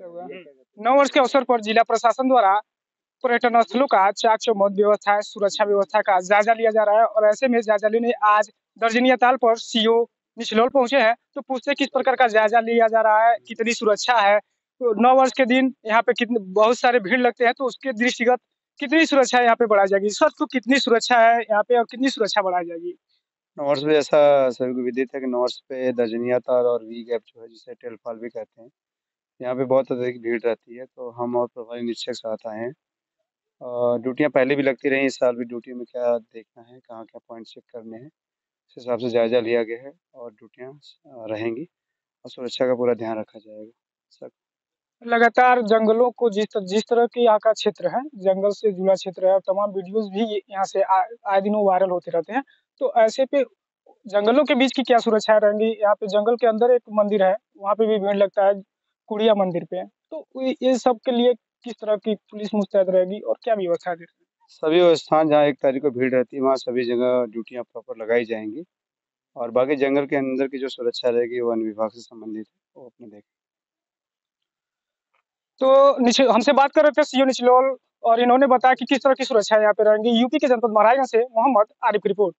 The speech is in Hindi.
नव वर्ष के अवसर पर जिला प्रशासन द्वारा पर्यटन स्थलों का चाक चौबंद व्यवस्था सुरक्षा व्यवस्था का जायजा लिया जा रहा है और ऐसे में जायजा लेने आज दर्जनिया ताल पर सीओ निचलोल पहुँचे हैं। तो पूछते किस प्रकार का जायजा लिया जा रहा है कितनी सुरक्षा है? तो नौ वर्ष के दिन यहाँ पे कितने बहुत सारे भीड़ लगते हैं तो उसके दृष्टिगत कितनी सुरक्षा यहाँ पे बढ़ाई जाएगी? सर तो कितनी सुरक्षा है यहाँ पे और कितनी सुरक्षा बढ़ाई जाएगी? नॉर्स पे ऐसा सभी को विदित है कि नॉर्स पे दर्जनिया तार और वी गैप जो है जिसे टेलफाल भी कहते हैं यहाँ पे बहुत अधिक भीड़ रहती है तो हम और प्रभारी निरीक्षक साथ आए हैं। ड्यूटियाँ पहले भी लगती रही इस साल भी ड्यूटी में क्या देखना है कहाँ क्या पॉइंट चेक करने हैं इस हिसाब से जायजा लिया गया है और ड्यूटियाँ रहेंगी और सुरक्षा का पूरा ध्यान रखा जाएगा सर। लगातार जंगलों को जिस तर, जिस तरह के यहाँ का क्षेत्र है जंगल से जुड़ा क्षेत्र है और तमाम वीडियोस भी यहाँ से आए दिनों वायरल होते रहते हैं तो ऐसे पे जंगलों के बीच की क्या सुरक्षा रहेंगी? यहाँ पे जंगल के अंदर एक मंदिर है वहाँ पे भी भीड़ लगता है कुड़िया मंदिर पे तो ये- ये सब के लिए किस तरह की पुलिस मुस्तैद रहेगी और क्या व्यवस्था है? सभी स्थान जहाँ एक तारीख को भीड़ रहती है वहाँ सभी जगह ड्यूटियाँ प्रॉपर लगाई जाएँगी और बाकी जंगल के अंदर की जो सुरक्षा रहेगी वन विभाग से संबंधित है वो अपने देखें। तो हमसे बात कर रहे थे सीओ निचलोल और इन्होंने बताया कि किस तरह की सुरक्षा यहाँ पे रहेंगी। यूपी के जनपद महाराजगंज से मोहम्मद आरिफ रिपोर्ट।